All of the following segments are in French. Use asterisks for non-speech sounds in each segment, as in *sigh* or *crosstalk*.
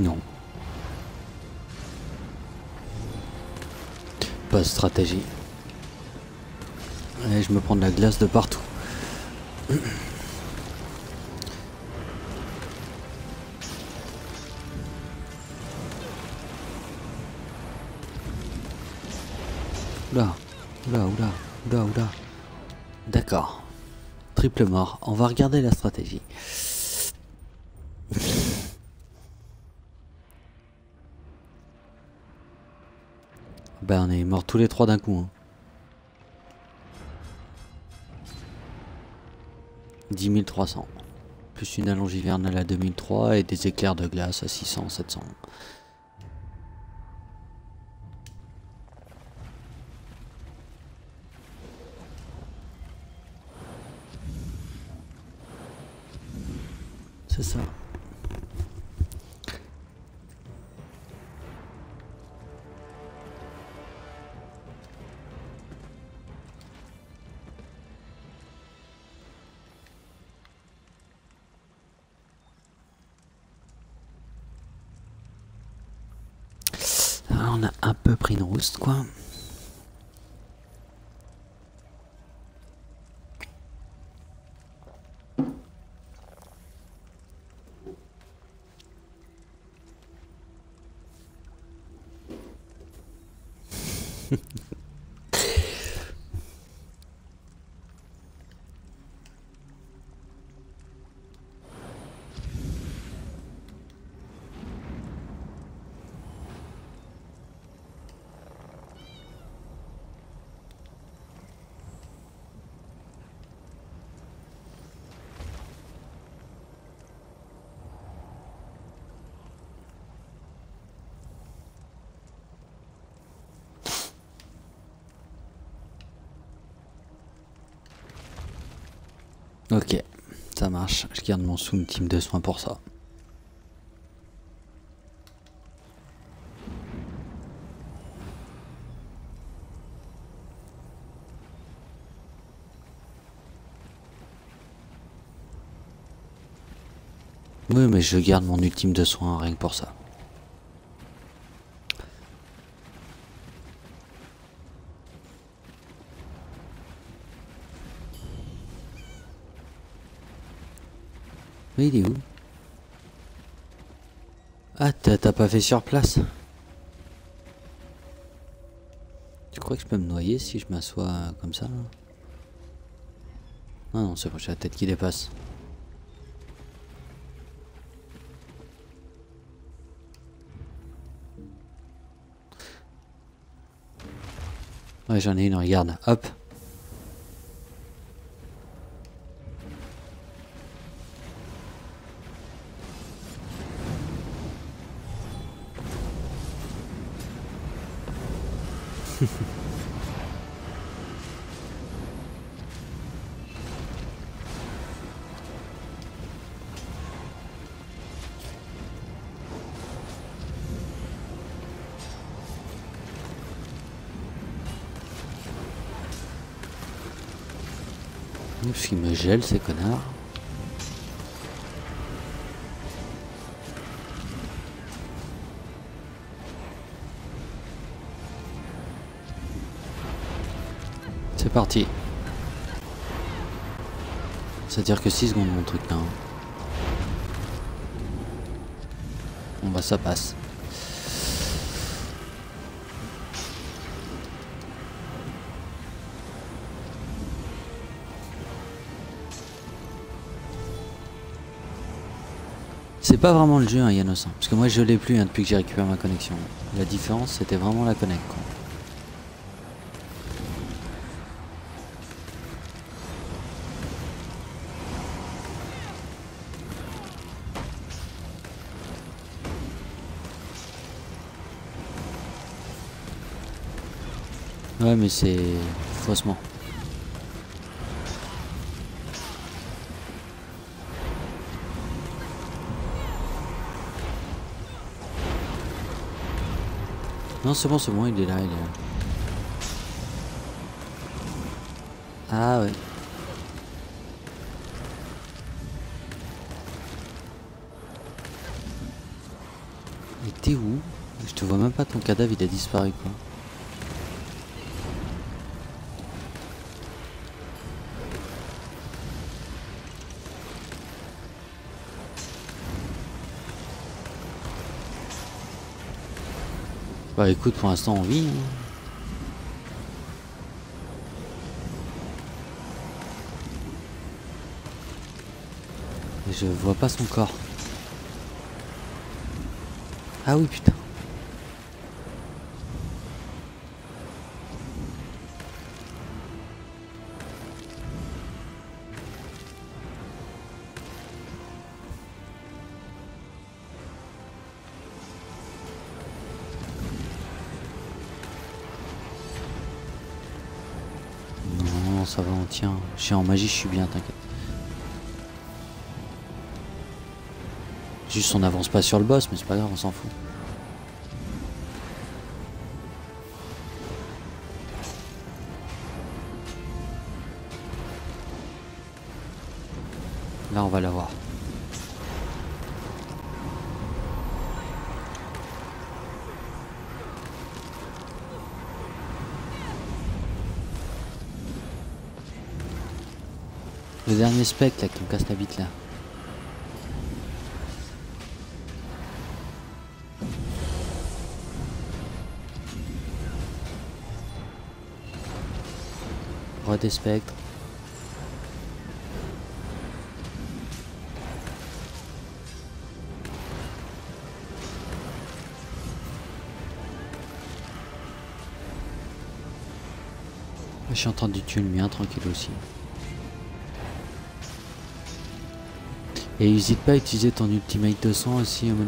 Non. Pas de stratégie. Et je me prends de la glace de partout. Oula, oula, oula, oula, oula. D'accord. Triple mort. On va regarder la stratégie. Ben on est morts tous les trois d'un coup. Hein. 10 300. Plus une allonge hivernale à 2003 et des éclairs de glace à 600, 700. C'est ça. On a un peu pris une rouste quoi. Ok, ça Je garde mon sous team de soins pour ça. Oui, mais je garde mon ultime de soins rien que pour ça. Mais il est où? Ah, t'as pas fait sur place? Tu crois que je peux me noyer si je m'assois comme ça Ah non, c'est bon, j'ai la tête qui dépasse. Ouais, j'en ai une, regarde. Hop. Parce qu'ils me gèlent ces connards. C'est parti. C'est-à-dire que 6 secondes mon truc là. Hein. Bon bah ça passe. C'est pas vraiment le jeu, hein, parce que moi je l'ai plus hein, depuis que j'ai récupéré ma connexion. La différence c'était vraiment la connexion. Ouais mais c'est faussement. Non, c'est bon, c'est bon, il est là, il est là. Ah ouais. T'es où? Je te vois même pas, ton cadavre il a disparu quoi. Bah écoute, pour l'instant on vit. Hein. je vois pas son corps. Ah oui, putain. Ça va, on tient. Je suis en magie, je suis bien, t'inquiète. Juste on n'avance pas sur le boss, mais c'est pas grave, on s'en fout. Là on va l'avoir. Le dernier spectre là qui me casse la bite là. des spectres. Je suis en train de tuer le mien tranquille aussi. Et n'hésite pas à utiliser ton ultimate de sang aussi à mon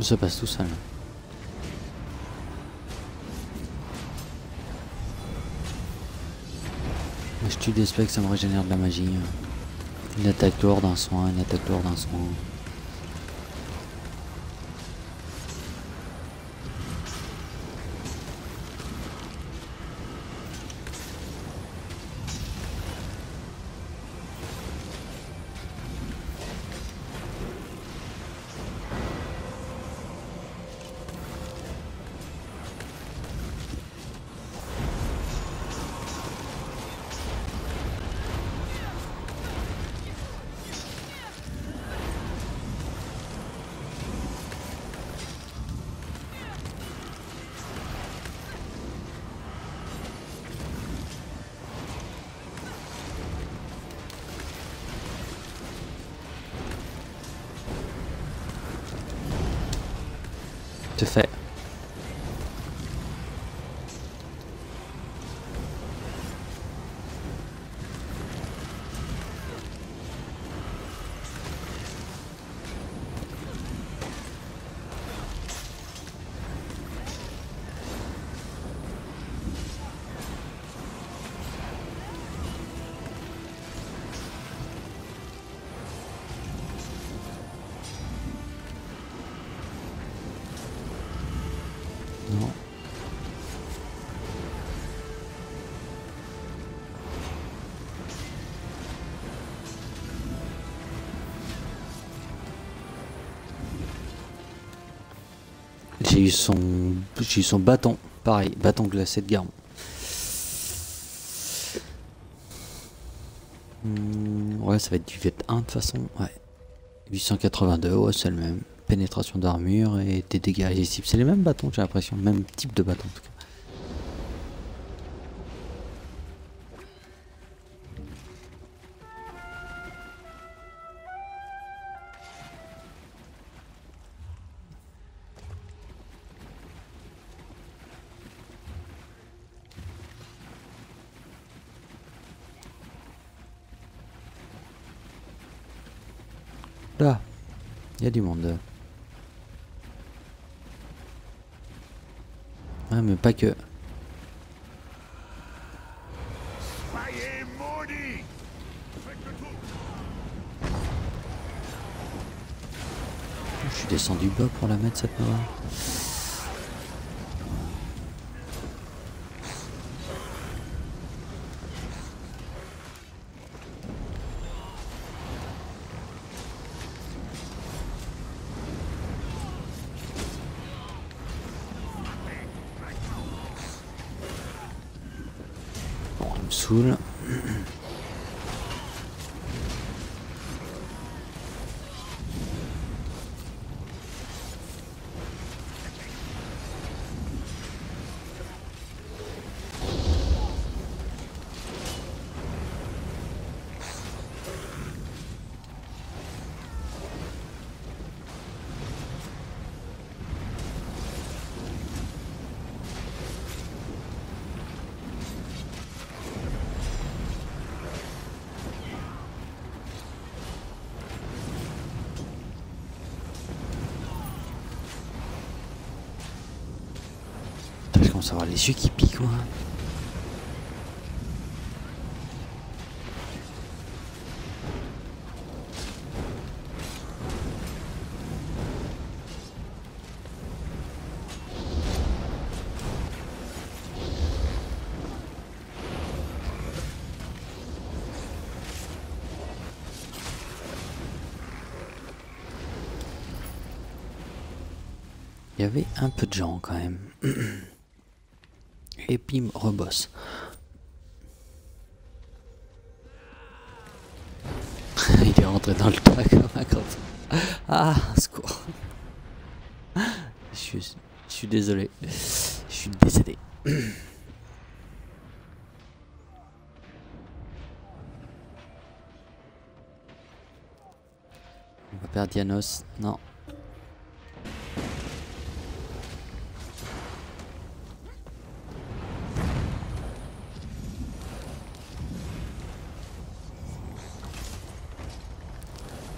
Ça passe tout seul. Tue des specs, ça me régénère de la magie. Une attaque lourde, un soin, une attaque lourde, un soin. Te fait. J'ai son, bâton, pareil, bâton glacé de Garon. Ouais, ça va être du v 1 de toute façon. Ouais. 882, ouais, c'est le même. Pénétration d'armure et des dégâts irrésistibles. C'est les mêmes bâtons, j'ai l'impression. Même type de bâton en tout cas. y a du monde. Ah, mais pas que. Je suis descendu bas pour la mettre cette noire. Commence à avoir les yeux qui piquent, moi. Il y avait un peu de gens quand même. *clears throat* Et me rebosse. *laughs* il est rentré dans le tas comme un grand. Ah, secours. Je suis, je suis désolé. Je suis décédé. *coughs* On va perdre Dianos. Non.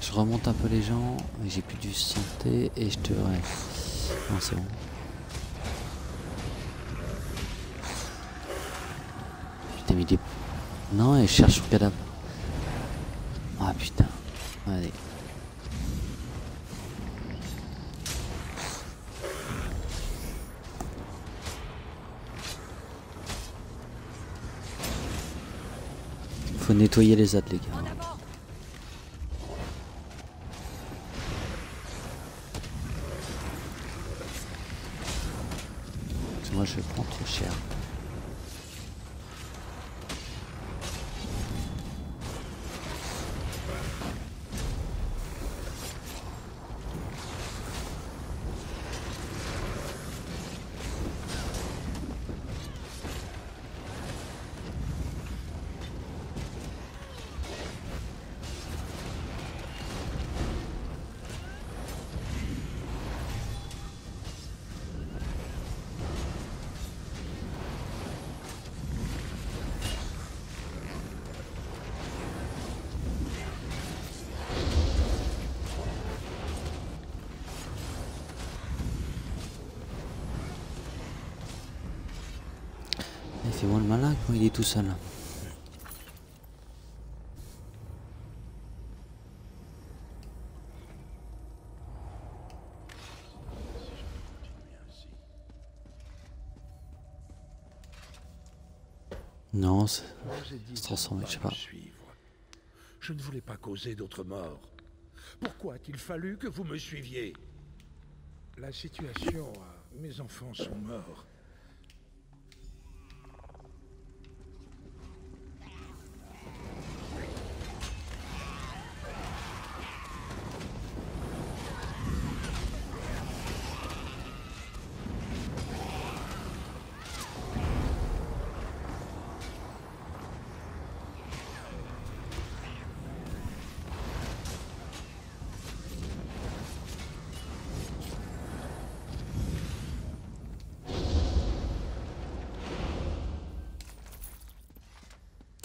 Je remonte un peu les gens, j'ai plus du santé et je te reste. Non, c'est bon. Putain, mais est... Non, et je cherche sur cadavre. Ah putain. Allez. Faut nettoyer les ads, les gars. Je prends trop cher. Fait moins le malin quand il est tout seul. Non, c'est transformer, je sais pas. Je ne voulais pas causer d'autres morts. Pourquoi a-t-il fallu que vous me suiviez? La situation, euh, mes enfants sont morts.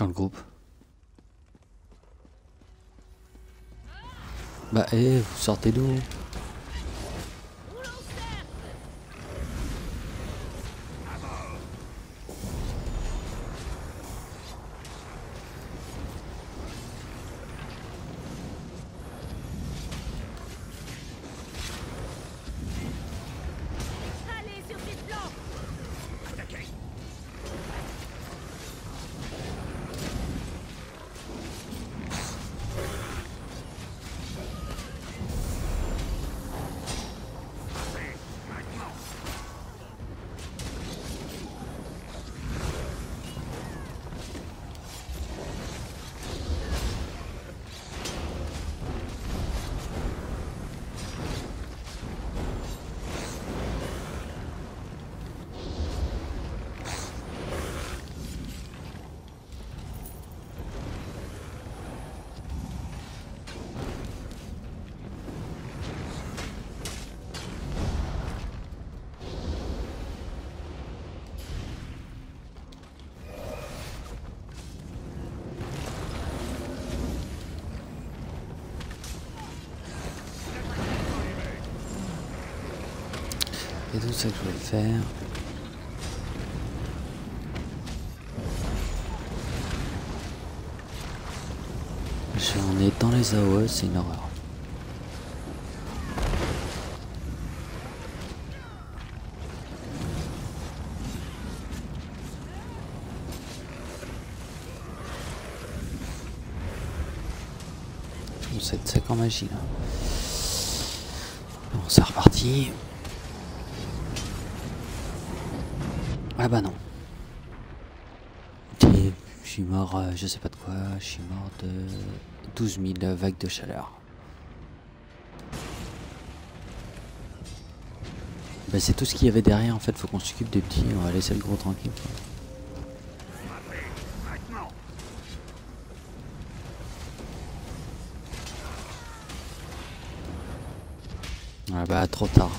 Dans le groupe. Bah, eh, vous sortez d'où? Ça je voulais faire. On est dans les AOE, c'est une horreur. cette sec en magie là. Bon, c'est reparti. Ah bah non. Je suis mort, euh, je sais pas de quoi, je suis mort de 12 000 vagues de chaleur. Bah c'est tout ce qu'il y avait derrière en fait, faut qu'on s'occupe des petits, on va laisser le gros tranquille. Ah bah trop tard.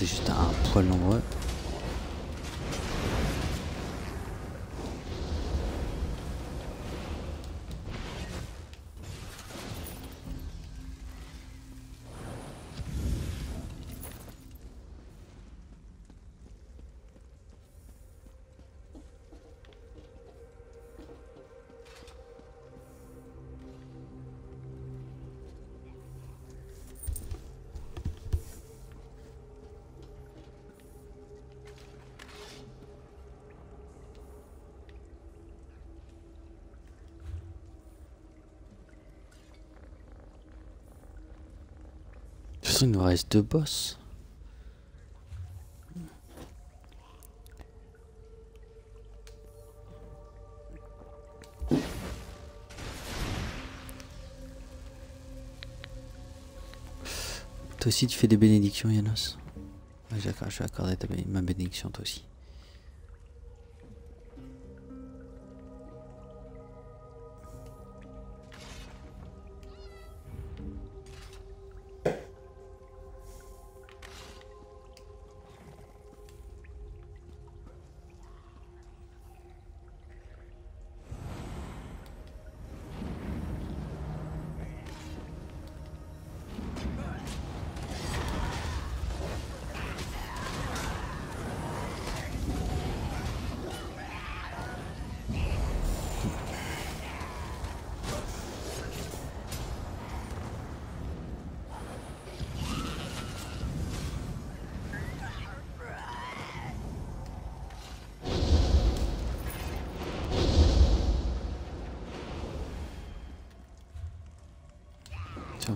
C'est juste un poil nombreux. Il nous reste deux boss. Toi aussi tu fais des bénédictions Yanos Je vais accorder ma bénédiction toi aussi.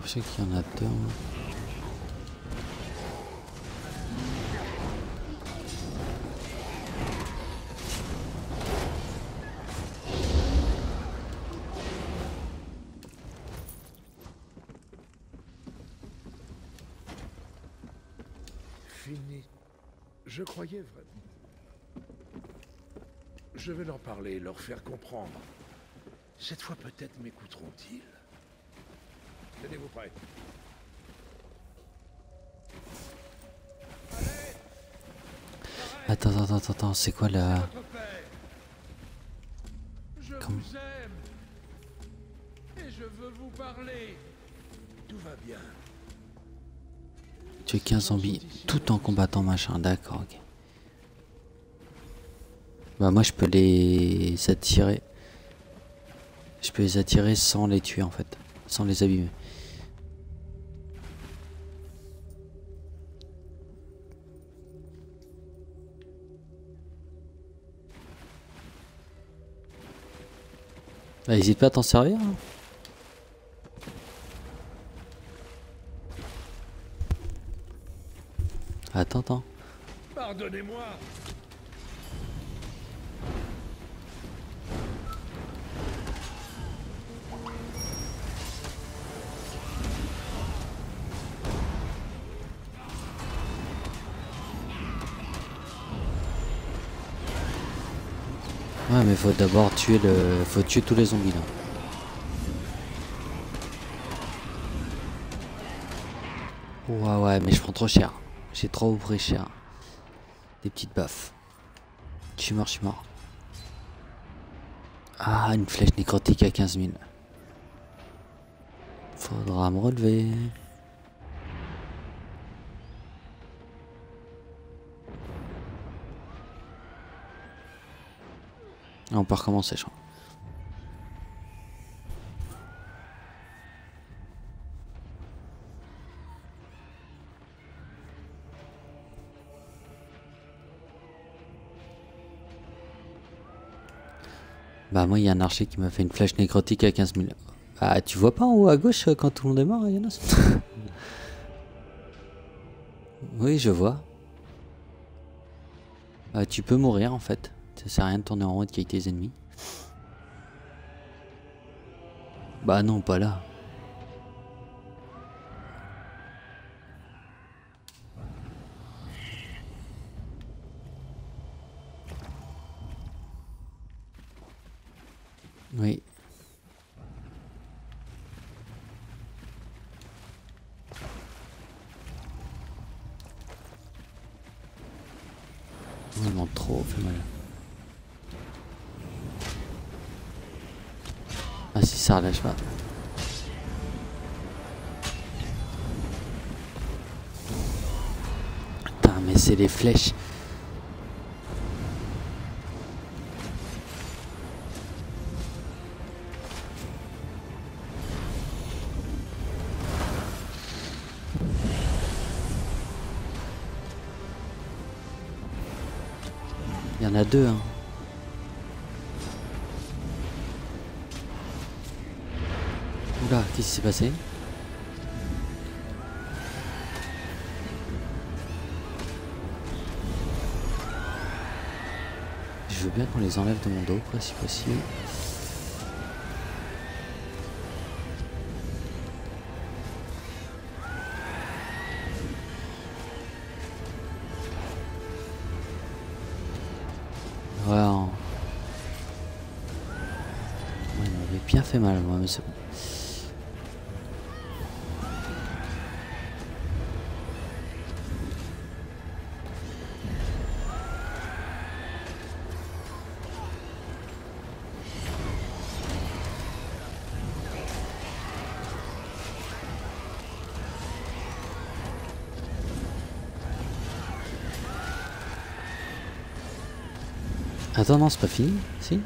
L'impression qu'il y en a deux. Fini. Je croyais vraiment. Je vais leur parler, leur faire comprendre. Cette fois peut-être m'écouteront-ils. Tenez-vous prêts. Attends, attends, attends, attends, c'est quoi la... Je Comme... vous aime. Et je veux vous parler. Tout va bien. Tu es 15 zombies tout en combattant machin, d'accord, ok. Bah moi je peux les attirer. Je peux les attirer sans les tuer en fait, sans les abîmer. Bah, hésite pas à t'en servir. Hein. Attends, attends. Pardonnez-moi, Ouais, mais faut d'abord tuer le. Faut tuer tous les zombies là. Ouais, ouais, mais je prends trop cher. J'ai trop pris cher. Des petites baffes. Je suis mort, je suis mort. Ah, une flèche nécrotique à 15 000. Faudra me relever. On peut recommencer, je crois. Bah moi il y a un archer qui m'a fait une flèche nécrotique à 15 000. Bah tu vois pas en haut à gauche euh, quand tout le monde est mort, Yanos *laughs* Oui je vois. Bah, tu peux mourir en fait. Ça sert à rien de tourner en rond et de quitter tes ennemis. Bah non, pas là. Flèches. Il y en a deux hein. Oula, qu'est-ce qui s'est passé? Je veux bien qu'on les enlève de mon dos, quoi, si possible. Attends, non, c'est pas fini Si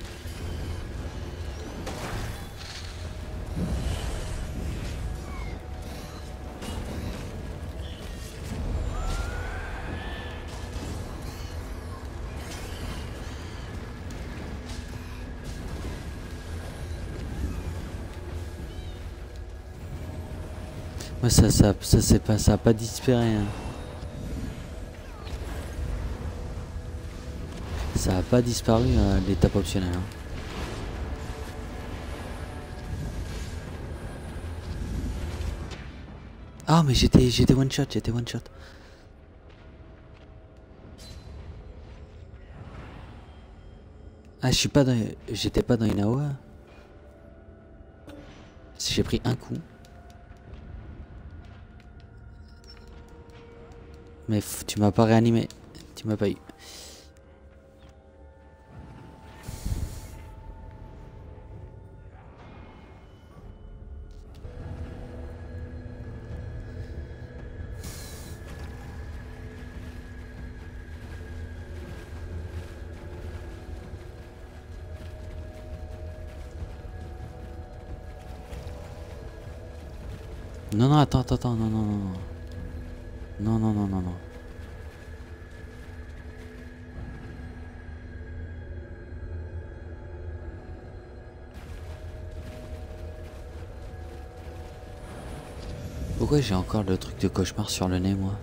Ouais, ça, ça, ça, c'est pas, ça a pas disparu. hein. Ça a pas disparu euh, l'étape optionnelle. hein. Ah mais j'étais j'étais one shot, j'étais one shot. Ah je suis pas dans j'étais pas dans une AOA. J'ai pris un coup. Mais tu m'as pas réanimé. Tu m'as pas eu. attends, attends, attends, non, non, non, non. Non, non, non, non, non. Pourquoi j'ai encore le truc de cauchemar sur le nez, moi?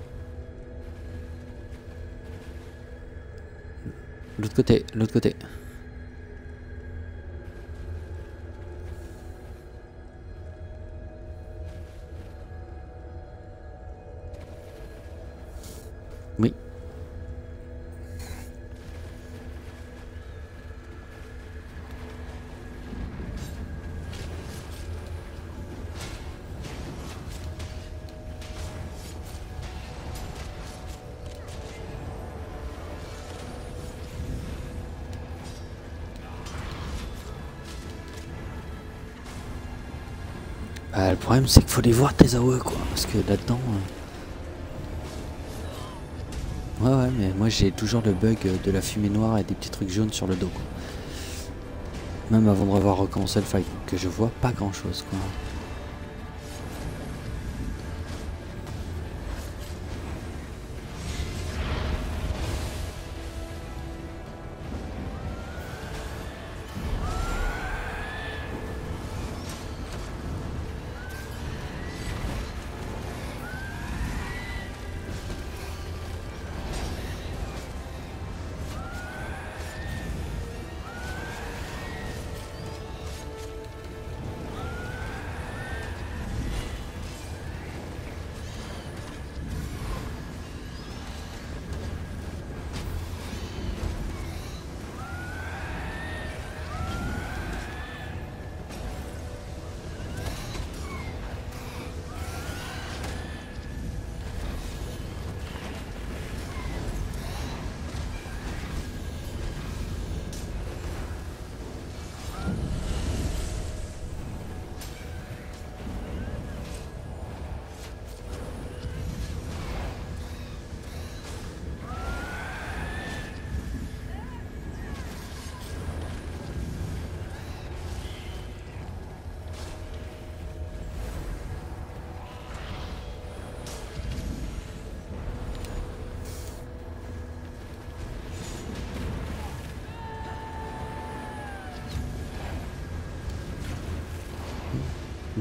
L'autre côté, l'autre côté. Problème c'est qu'il faut les voir tes AOE quoi, parce que là-dedans... euh, Ouais ouais mais moi j'ai toujours le bug de la fumée noire et des petits trucs jaunes sur le dos quoi. Même avant de revoir recommencer le fight, que je vois pas grand chose quoi.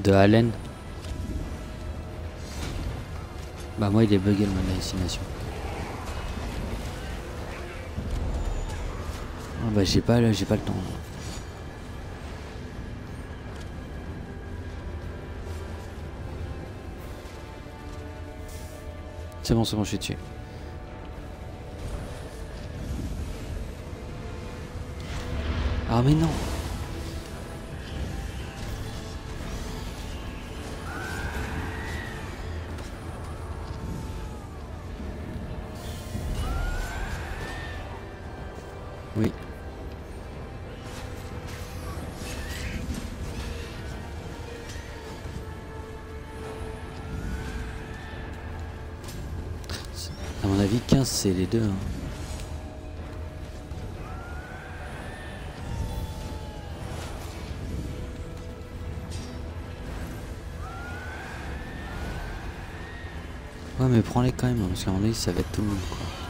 De Allen. Bah moi il est bugué mode hallucination. Ah bah j'ai pas, j'ai pas le temps. C'est bon, c'est bon, je suis dessus. Ah mais non Ouais mais prends-les quand même, parce qu'à avis ça va être tout le monde quoi.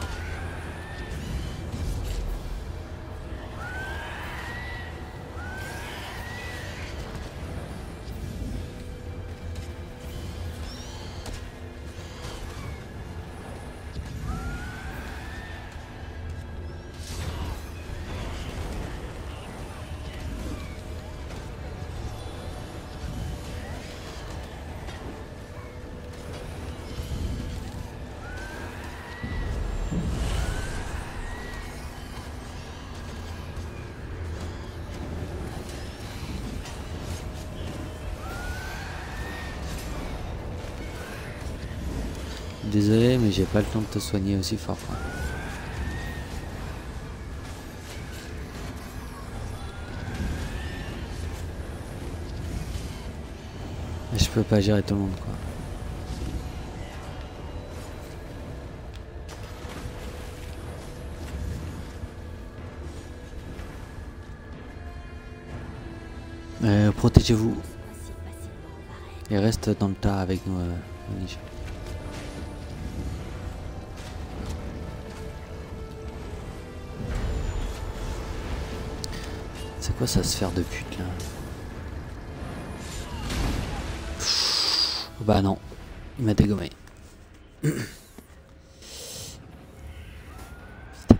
J'ai pas le temps de te soigner aussi fort. Je peux pas gérer tout le monde quoi. Euh, Protégez-vous et reste dans le tas avec nous, euh, quoi ça se faire de pute là Bah non, il m'a dégommé. *coughs*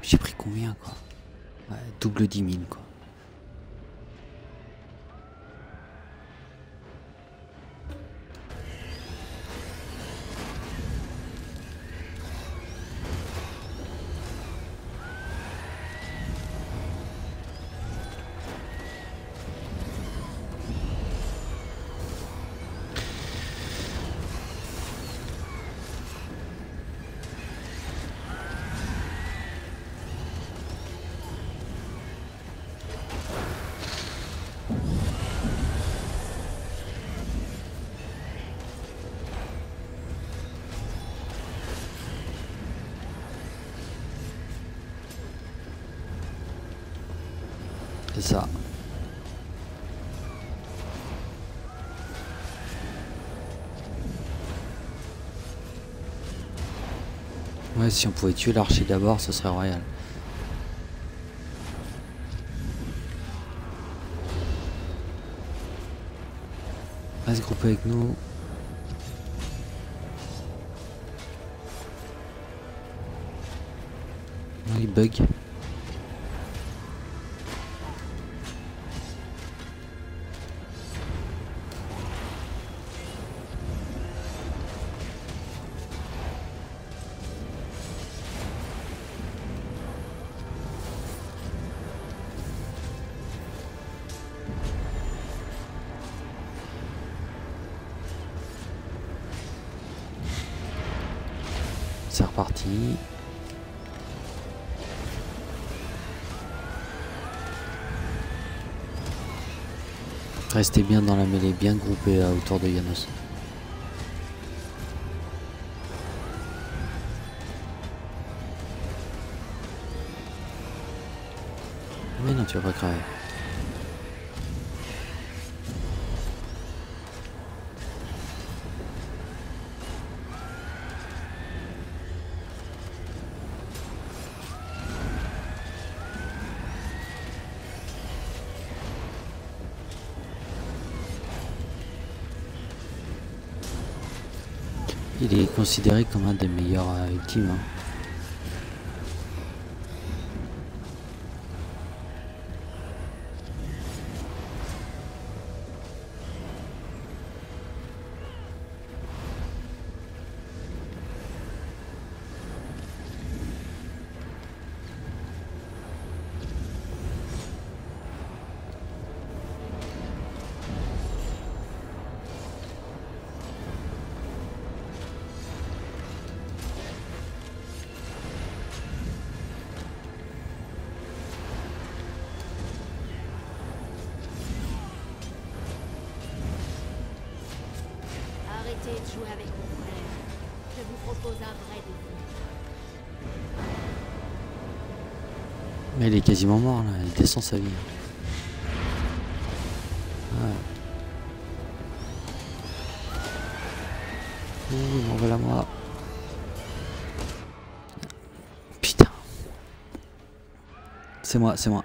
J'ai pris combien quoi? Ouais, double 10 000 quoi. C'est ça. Ouais, si on pouvait tuer l'archer d'abord, ce serait royal. Reste groupé avec nous. Il bug. Bien dans la mêlée, bien euh, autour de Yanos. Mais non, tu vas pas crever. Considéré comme un des meilleurs euh, ultimes. hein. Mais il est quasiment mort là, il descend sa vie. Ouais. Ouh, il m'en veut à moi. Putain. C'est moi, c'est moi.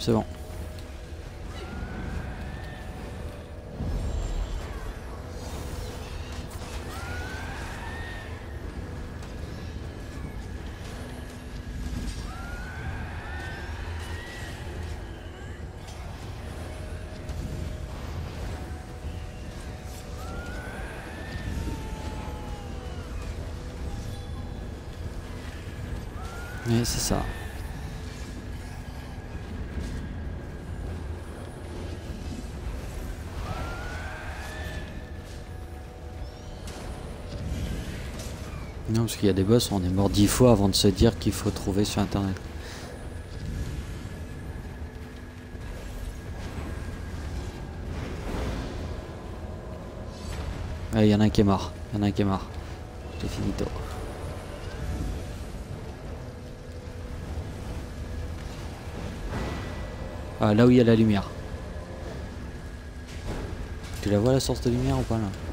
C'est bon. Oui, c'est ça. Non, parce qu'il y a des boss, on est mort dix fois avant de se dire qu'il faut trouver sur internet. Ah, il y en a un qui est mort. Il y en a un qui est mort. C'est finito. Ah, là où il y a la lumière. Tu la vois la source de lumière ou pas là?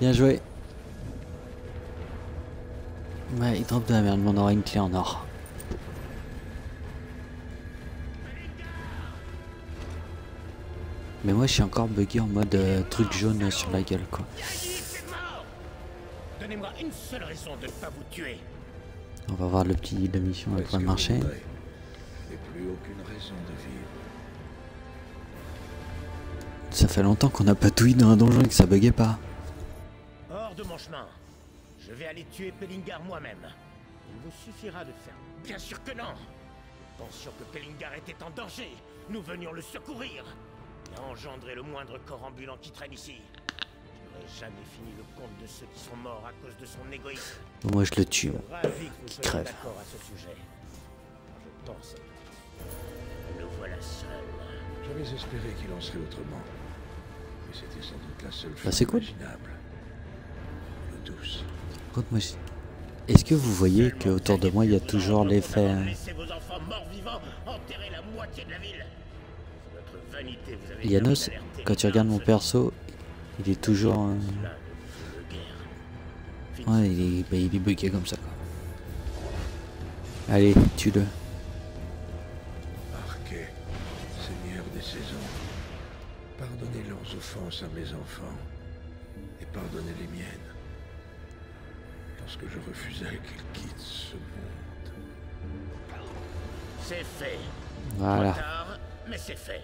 Bien joué. Ouais, il drop de la merde, mais on aura une clé en or. Mais moi je suis encore bugué en mode euh, truc jaune sur la gueule quoi. Donnez-moi une seule raison de ne pas vous tuer. On va voir le petit guide de mission avec le marché. Ça fait longtemps qu'on n'a pas tout dans un donjon et que ça buguait pas. Chemin. Je vais aller tuer Pellingar moi-même. Il vous suffira de faire. Bien sûr que non. Nous pensions que Pellingar était en danger. Nous venions le secourir. Il a engendré le moindre corps ambulant qui traîne ici. Je n'aurai jamais fini le compte de ceux qui sont morts à cause de son égoïsme. Moi je le tue. Je suis ravi que vous soyez crève. d'accord à ce sujet. Je pense. que Le voilà seul. J'avais espéré qu'il en serait autrement. Mais c'était sans doute la seule Bah, chose cool. imaginable. Je- est-ce que vous voyez qu'autour de moi il y a toujours l'effet. Laissez vos enfants morts vivants enterrer la moitié de la ville. C'est votre vanité, vous avez bien Yanos, quand tu regardes mon perso, il est toujours. euh. Ouais, il est, bah, il est bugué comme ça quoi. Allez, tue-le. Arquet, Seigneur des saisons, pardonnez leurs offenses à mes enfants et pardonnez les miennes. Lorsque je refusais qu'ils quittent ce monde. C'est fait. Voilà. Tard, mais c'est fait.